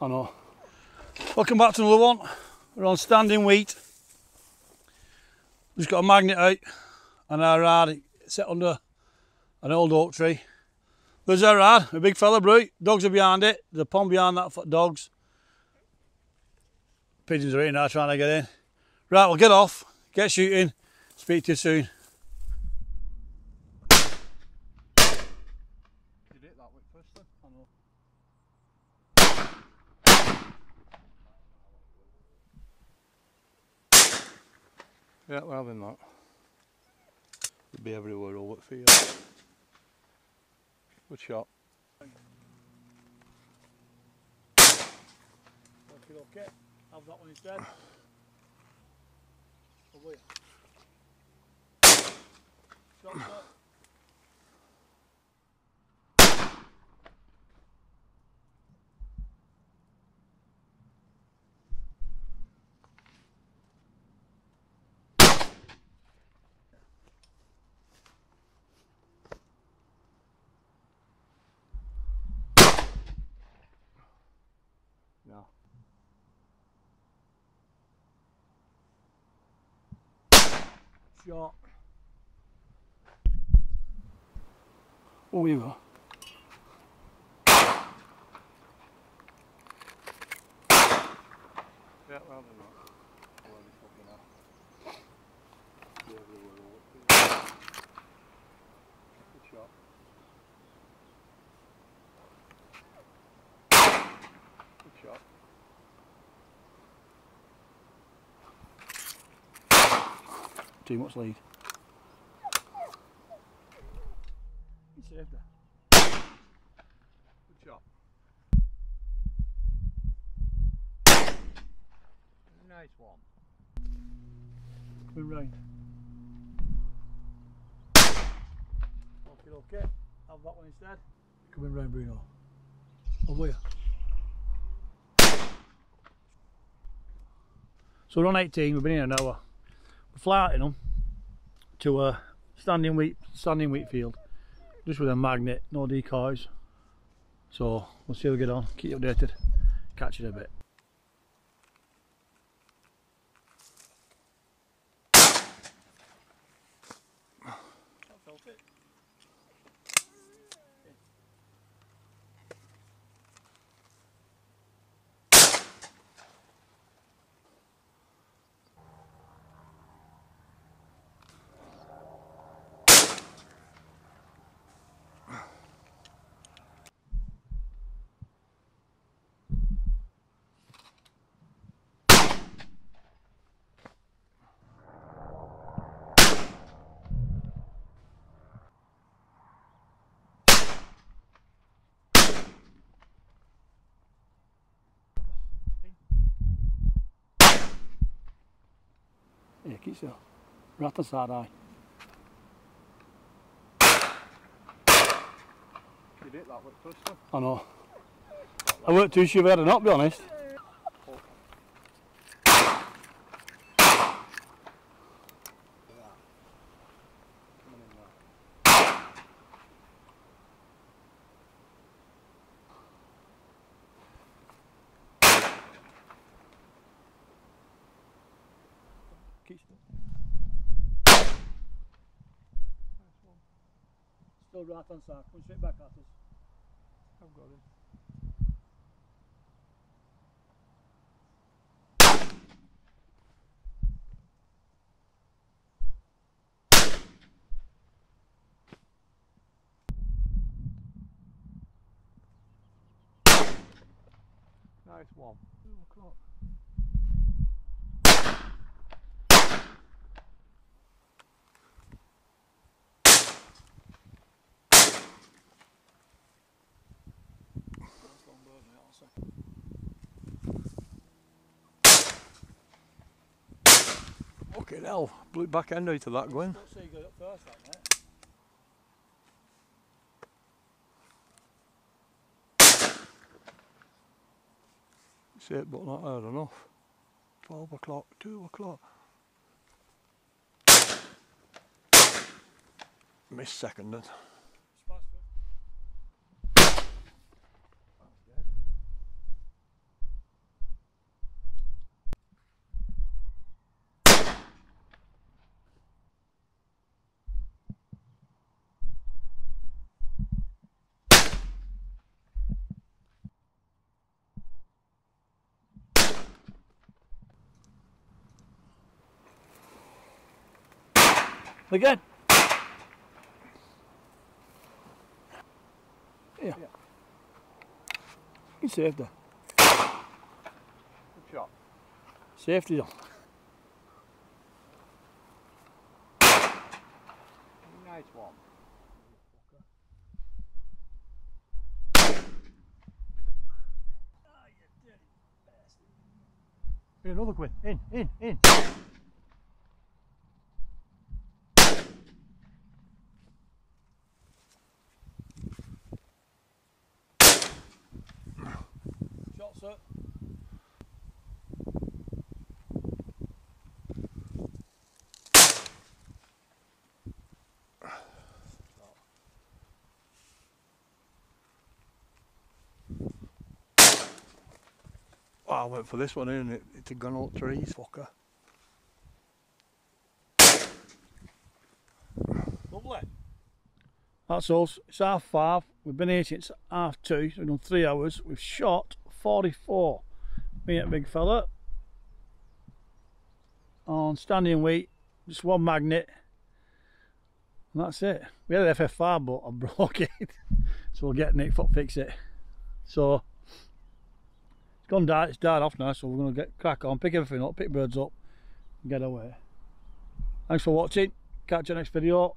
I know. Welcome back to another one. We're on standing wheat. Just got a magnet out and our rad set under an old oak tree. There's our rad, a big fella brute. Dogs are behind it. There's a pond behind that for dogs. Pigeons are eating there trying to get in. Right, we'll get off, get shooting. Speak to you soon. Yeah, we're having that. It'll be everywhere all at field. Good shot. Okay, okay. Have that one instead. Will you? Shot, shot. No. Shot. Oh, you go. Yeah, we're having that. Well, it's fucking hell. Be everywhere all at field. Good shot. Good shot. Too much lead. He saved her. Good shot. Nice one. Coming round. Okay, okay. Have that one instead. Coming round, Bruno. Oh, will you? So we're on 18, we've been here an hour. We're flouting them to a standing wheat standing wheat field. Just with a magnet, no decoys. So we'll see how we get on, keep you updated. Catch you in a bit. Right on side eye. You did that with first one. I know. I weren't too sure had or not, to be honest. Still. Still right on side, come straight back at us. I've got him. Nice one. Two o'clock. Nice long bird, mate, also. Fucking hell. Blew back end out of that going. Don't say it first, that, mate. See it, but not hard enough. 12 o'clock, 2 o'clock. Missed seconded. Smashed it. Again. Yeah. Yeah. You saved her. Good shot. Safety's on. Nice one. Ah, another Quinn. In, in, in. Shot, sir. Oh, I went for this one in and it, it had gone all trees, fucker. Lovely. That's us. It's half five. We've been here since half two. So we've done three hours. We've shot 44. Me and a big fella. On standing wheat, just one magnet. And that's it. We had an FF5 but I broke it. so we'll get Nick to fix it. So it's gone down, it's died off now, so we're gonna get crack on, pick everything up, pick birds up, and get away. Thanks for watching. Catch you next video.